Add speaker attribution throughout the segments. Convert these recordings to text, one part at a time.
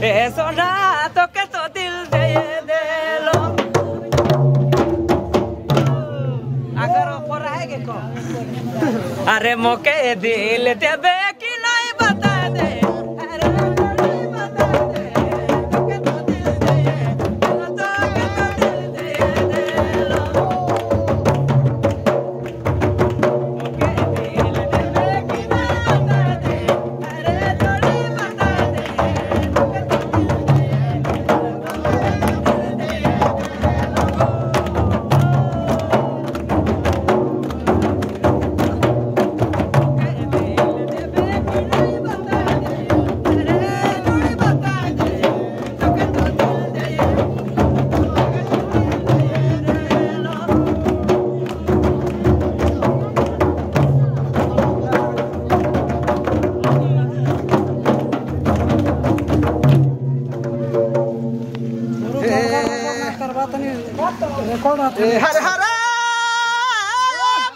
Speaker 1: esos ratos que esos dil de, de los. Agarro por ahí ¿eh, que co. Haremos que dile te ve हर हर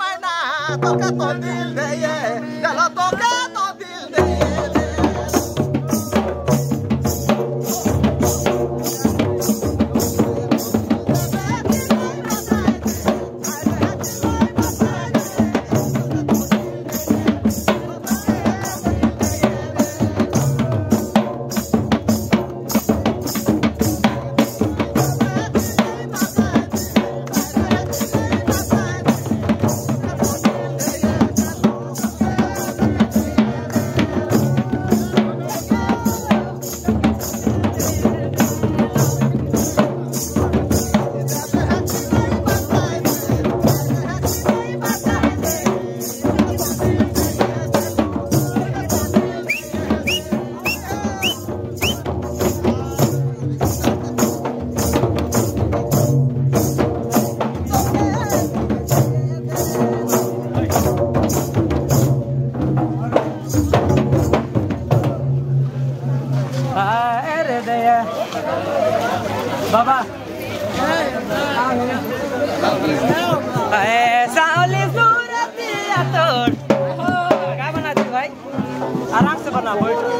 Speaker 1: मैना तो का तो दिल दे ये चलो तो आराम से बना बैठ